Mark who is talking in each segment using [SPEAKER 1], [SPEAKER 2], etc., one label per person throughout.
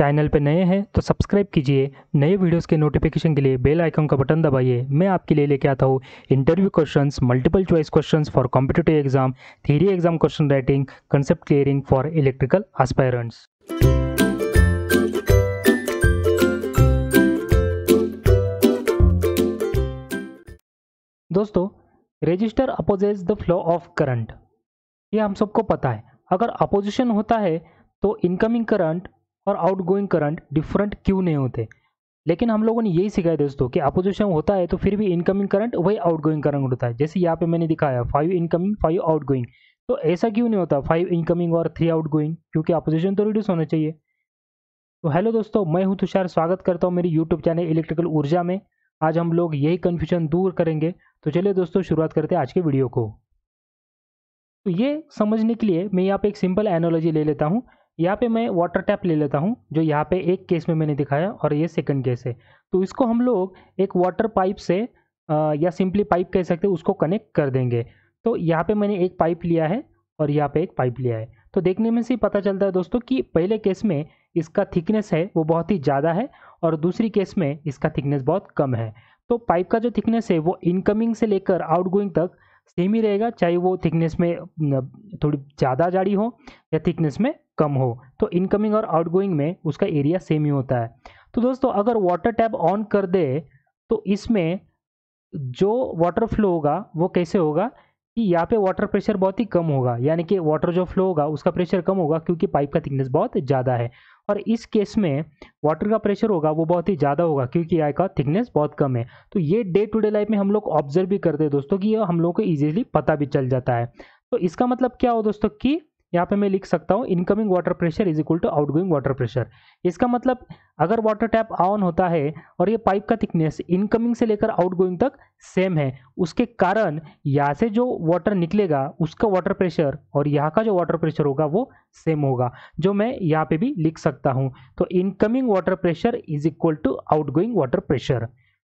[SPEAKER 1] Channel पर नए हैं तो सब्सक्राइब कीजिए। नए वीडियोस के नोटिफिकेशन के लिए बेल आइकन का बटन दबाइए। मैं आपके लिए लेके आता हूँ interview questions multiple choice questions for competitive exam theory exam question writing concept clearing for electrical aspirants दोस्तों register opposes the flow of current ये हम सबको पता है। अगर अपोजिशन होता है तो इनकमिंग करंट और आउटगोइंग करंट डिफरेंट क्यों नहीं होते? लेकिन हम लोगों ने यही सिखाया दोस्तों कि अपोजिशन होता है तो फिर भी इनकमिंग करंट वही आउटगोइंग करंट होता है। जैसे यहाँ पे मैंने दिखाया फाइव इनकमिंग फाइव आउटगोइंग तो ऐसा क्यों नहीं होता? फाइव इनकमिंग और थ्री आउटगोइंग क्योंकि अपोजिशन तो रिड्यूस होना चाहिए। तो हेलो दोस्तों, मैं हूँ तुषार, स्वागत करता हूँ मेरी यूट्यूब चैनल इलेक्ट्रिकल ऊर्जा में। आज हम लोग यही कन्फ्यूज़न दूर करेंगे। तो चलिए दोस्तों, शुरुआत करते हैं आज के वीडियो को। तो ये समझने के लिए मैं यहाँ पे एक सिंपल एनोलॉजी ले लेता हूँ। यहाँ पे मैं वाटर टैप ले लेता हूँ जो यहाँ पे एक केस में मैंने दिखाया और ये सेकंड केस है। तो इसको हम लोग एक वाटर पाइप से आ, या सिंपली पाइप कह सकते हैं उसको कनेक्ट कर देंगे। तो यहाँ पे मैंने एक पाइप लिया है और यहाँ पे एक पाइप लिया है। तो देखने में से पता चलता है दोस्तों कि पहले केस में इसका थिकनेस है वो बहुत ही ज़्यादा है और दूसरी केस में इसका थिकनेस बहुत कम है। तो पाइप का जो थिकनेस है वो इनकमिंग से लेकर आउटगोइंग तक सेम ही रहेगा, चाहे वो थिकनेस में थोड़ी ज़्यादा जाड़ी हो या थिकनेस में कम हो। तो इनकमिंग और आउटगोइंग में उसका एरिया सेम ही होता है। तो दोस्तों, अगर वाटर टैप ऑन कर दे तो इसमें जो वाटर फ्लो होगा, वो कैसे होगा कि यहाँ पे वाटर प्रेशर बहुत ही कम होगा। यानी कि वाटर जो फ्लो होगा, उसका प्रेशर कम होगा क्योंकि पाइप का थिकनेस बहुत ज़्यादा है। और इस केस में वाटर का प्रेशर होगा, वो बहुत ही ज़्यादा होगा, क्योंकि आई का थिकनेस बहुत कम है। तो ये डे टू डे लाइफ में हम लोग ऑब्ज़र्व भी करते हैं दोस्तों कि ये हम लोग को ईजिली पता भी चल जाता है। तो इसका मतलब क्या हो दोस्तों कि यहाँ पे मैं लिख सकता हूँ incoming water pressure is equal to outgoing water pressure इसका मतलब अगर वाटर टैप ऑन होता है और ये पाइप का थिकनेस इनकमिंग से लेकर आउटगोइंग तक सेम है, उसके कारण यहाँ से जो वाटर निकलेगा, उसका वाटर प्रेशर और यहाँ का जो वाटर प्रेशर होगा, वो सेम होगा, जो मैं यहाँ पे भी लिख सकता हूँ। तो incoming water pressure is equal to outgoing water pressure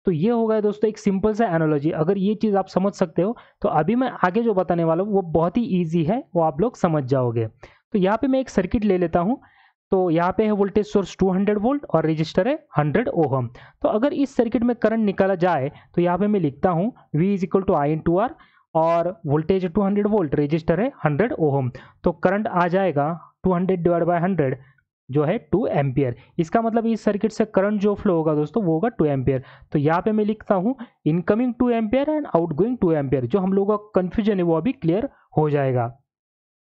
[SPEAKER 1] तो ये हो गया दोस्तों एक सिंपल सा एनोलॉजी अगर ये चीज़ आप समझ सकते हो तो अभी मैं आगे जो बताने वाला हूँ, वो बहुत ही ईजी है, वो आप लोग समझ जाओगे। तो यहाँ पे मैं एक सर्किट ले लेता हूँ। तो यहाँ पे है वोल्टेज सोर्स 200 वोल्ट और रजिस्टर है 100 ओहम तो अगर इस सर्किट में करंट निकाला जाए तो यहाँ पे मैं लिखता हूँ, V is equal to I into R और वोल्टेज 200 वोल्ट रजिस्टर है 100 ओहम तो करंट आ जाएगा 200 हंड्रेड डिवाइड बाय 100 जो है टू एम्पियर। इसका मतलब इस सर्किट से करंट जो फ्लो होगा दोस्तों, वो होगा टू एम्पियर। तो यहाँ पे मैं लिखता हूँ incoming two ampere and outgoing two ampere जो हम लोगों का कन्फ्यूज़न है, वो अभी क्लियर हो जाएगा।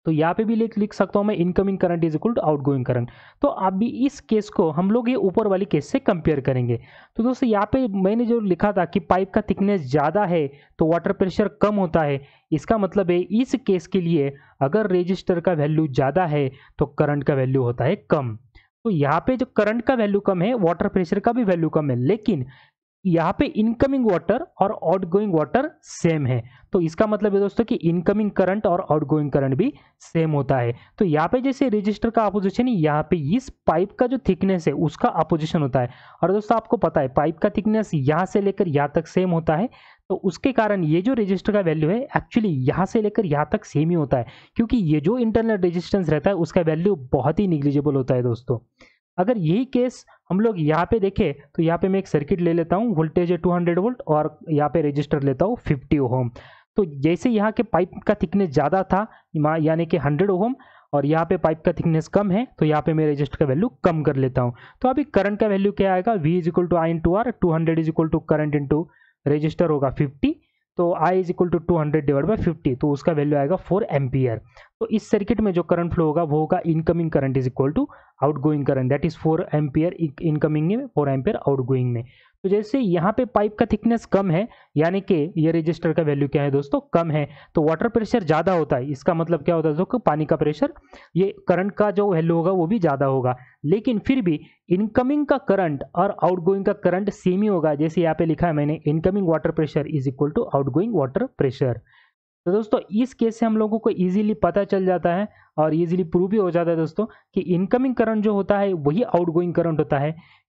[SPEAKER 1] तो यहाँ पे भी लिख लिख सकता हूँ मैं incoming current is equal to outgoing current तो अभी इस केस को हम लोग ये ऊपर वाली केस से कंपेयर करेंगे। तो दोस्तों, यहाँ पे मैंने जो लिखा था कि पाइप का थिकनेस ज़्यादा है तो वाटर प्रेशर कम होता है। इसका मतलब है, इस केस के लिए अगर रजिस्टर का वैल्यू ज़्यादा है तो करंट का वैल्यू होता है कम। तो यहाँ पे जो करंट का वैल्यू कम है वाटर प्रेशर का भी वैल्यू कम है। लेकिन यहाँ पे इनकमिंग वाटर और आउटगोइंग वाटर सेम है। तो इसका मतलब है दोस्तों कि इनकमिंग करंट और आउटगोइंग करंट भी सेम होता है। तो यहाँ पे जैसे रजिस्टर का अपोजिशन यहाँ पे इस पाइप का जो थिकनेस है, उसका अपोजिशन होता है। और दोस्तों आपको पता है पाइप का थिकनेस यहाँ से लेकर यहाँ तक सेम होता है। तो उसके कारण ये जो रजिस्टर का वैल्यू है एक्चुअली यहाँ से लेकर यहाँ तक सेम ही होता है। क्योंकि ये जो इंटरनल रजिस्टेंस रहता है, उसका वैल्यू बहुत ही निग्लिजिबल होता है दोस्तों। अगर यही केस हम लोग यहाँ पे देखें तो यहाँ पे मैं एक सर्किट ले लेता हूँ वोल्टेज है 200 वोल्ट और यहाँ पे रजिस्टर लेता हूँ 50 ओहम तो जैसे यहाँ के पाइप का थिकनेस ज़्यादा था यानी कि 100 ओहम और यहाँ पे पाइप का थिकनेस कम है तो यहाँ पे मैं रजिस्टर का वैल्यू कम कर लेता हूँ। तो अभी करंट का वैल्यू क्या आएगा? V is equal to I into R two hundred is equal to current into register होगा फिफ्टी तो I is equal to two hundred divide by fifty तो उसका वैल्यू आएगा फोर एम्पियर तो इस सर्किट में जो करंट फ्लो होगा, वो होगा incoming current is equal to outgoing current that is four ampere incoming में फोर एम्पियर आउट गोइंग में. तो जैसे यहाँ पे पाइप का थिकनेस कम है, यानी कि ये रजिस्टर का वैल्यू क्या है दोस्तों? कम है. तो वाटर प्रेशर ज़्यादा होता है. इसका मतलब क्या होता है दोस्तों? पानी का प्रेशर ये करंट का जो वैल्यू होगा, वो भी ज़्यादा होगा. लेकिन फिर भी इनकमिंग का करंट और आउटगोइंग का करंट सेम ही होगा. जैसे यहाँ पे लिखा है मैंने incoming water pressure is equal to outgoing water pressure तो दोस्तों, इस केस से हम लोगों को इजीली पता चल जाता है और इजीली प्रूव भी हो जाता है दोस्तों कि इनकमिंग करंट जो होता है, वही आउटगोइंग करंट होता है।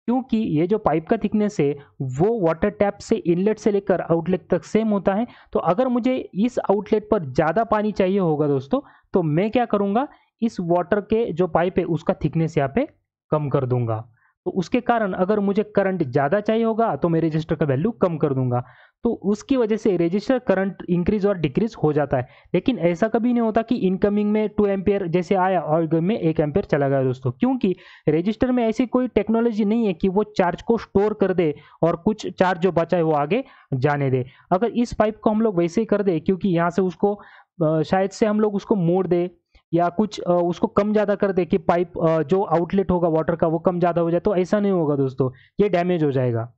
[SPEAKER 1] क्योंकि ये जो पाइप का थिकनेस है, वो वाटर टैप से इनलेट से लेकर आउटलेट तक सेम होता है। तो अगर मुझे इस आउटलेट पर ज़्यादा पानी चाहिए होगा दोस्तों तो मैं क्या करूँगा? इस वाटर के जो पाइप है, उसका थिकनेस यहाँ पे कम कर दूँगा। तो उसके कारण अगर मुझे करंट ज़्यादा चाहिए होगा तो मैं रजिस्टर का वैल्यू कम कर दूँगा। तो उसकी वजह से रजिस्टर करंट इंक्रीज और डिक्रीज हो जाता है। लेकिन ऐसा कभी नहीं होता कि इनकमिंग में टू एम्पेयर जैसे आया और में एक एम्पेयर चला गया दोस्तों, क्योंकि रजिस्टर में ऐसी कोई टेक्नोलॉजी नहीं है कि वो चार्ज को स्टोर कर दे और कुछ चार्ज जो बचा है वो आगे जाने दे। अगर इस पाइप को हम लोग वैसे ही कर दे, क्योंकि यहाँ से उसको शायद से हम लोग उसको मोड़ दे या कुछ उसको कम ज़्यादा कर दे कि पाइप जो आउटलेट होगा वाटर का वो कम ज़्यादा हो जाए तो ऐसा नहीं होगा दोस्तों, ये डैमेज हो जाएगा।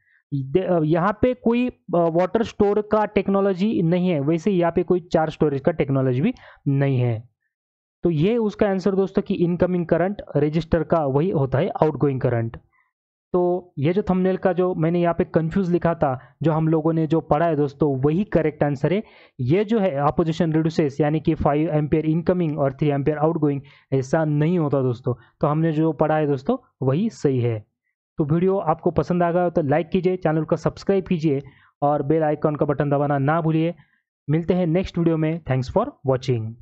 [SPEAKER 1] यहाँ पे कोई वाटर स्टोर का टेक्नोलॉजी नहीं है, वैसे यहाँ पे कोई चार स्टोरेज का टेक्नोलॉजी भी नहीं है। तो ये उसका आंसर दोस्तों कि इनकमिंग करंट, रजिस्टर का वही होता है आउटगोइंग करंट। तो ये जो थंबनेल का जो मैंने यहाँ पे कंफ्यूज लिखा था, जो हम लोगों ने जो पढ़ा है दोस्तों, वही करेक्ट आंसर है। ये जो है अपोजिशन रिड्यूसेस यानी कि फाइव एम्पेयर इनकमिंग और थ्री एम्पेयर आउटगोइंग ऐसा नहीं होता दोस्तों। तो हमने जो पढ़ा है दोस्तों, वही सही है। तो वीडियो आपको पसंद आ गया तो लाइक कीजिए चैनल को सब्सक्राइब कीजिए और बेल आइकॉन का बटन दबाना ना भूलिए। मिलते हैं नेक्स्ट वीडियो में। Thanks for watching